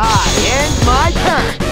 I end my turn!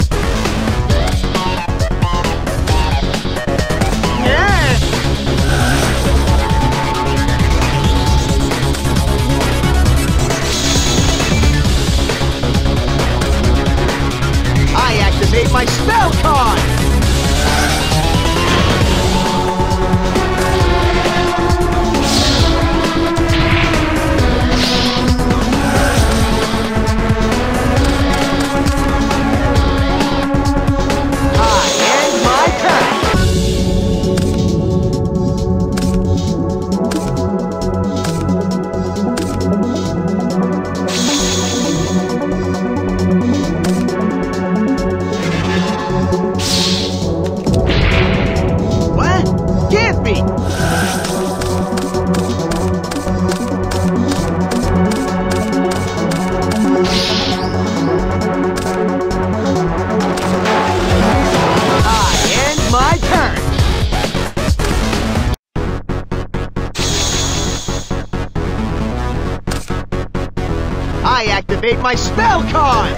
Activate my spell card!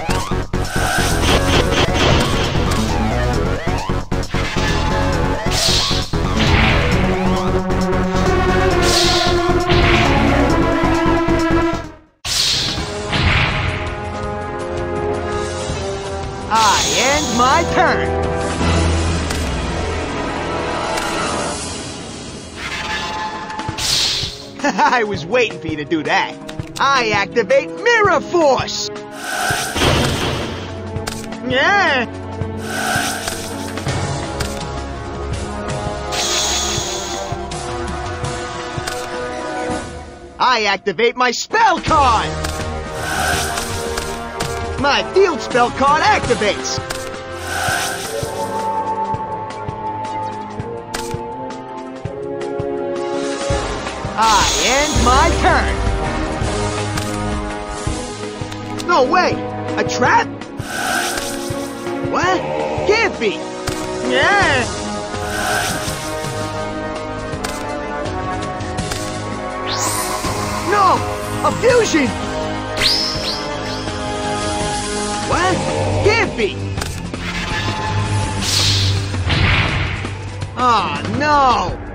I end my turn! I was waiting for you to do that. I activate Mirror Force! Yeah! I activate my spell card! My field spell card activates! I end my turn! No way! A trap? What? Can't be! Yeah! No! A fusion! What? Can't be! Oh no!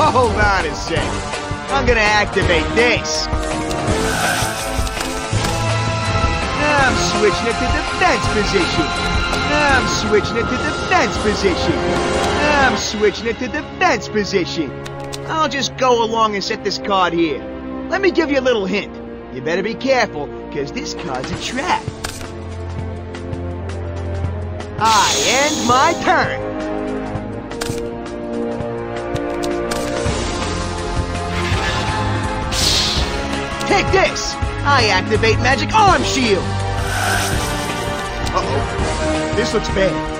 Hold on a sec. I'm gonna activate this. I'm switching it to defense position. I'm switching it to defense position. I'm switching it to defense position. I'll just go along and set this card here. Let me give you a little hint. You better be careful, because this card's a trap. I end my turn. Take this! I activate Magic Arm Shield! Uh-oh. This looks bad.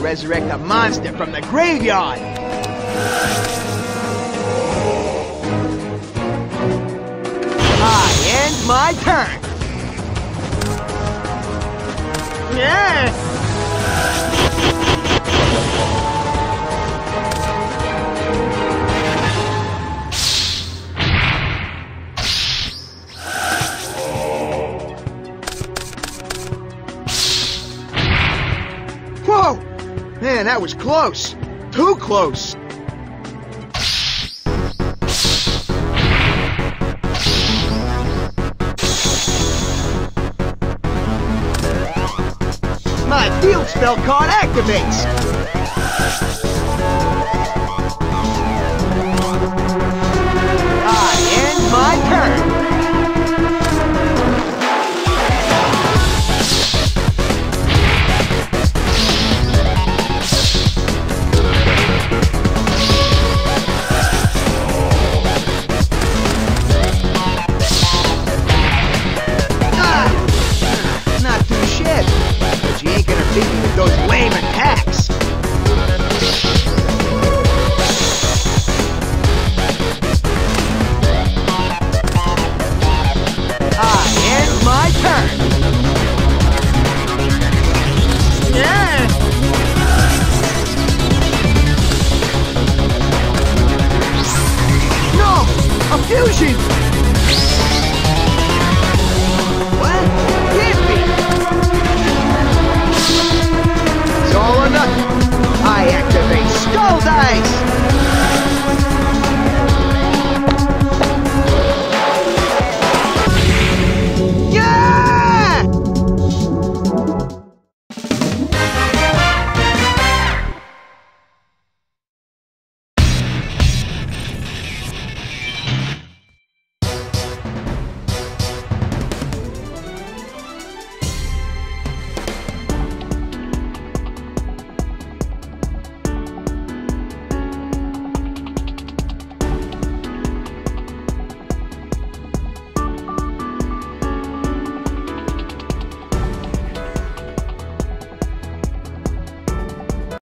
Resurrect a monster from the graveyard! I end my turn! Yeah! Man, that was close! Too close! My field spell card activates! I end my turn!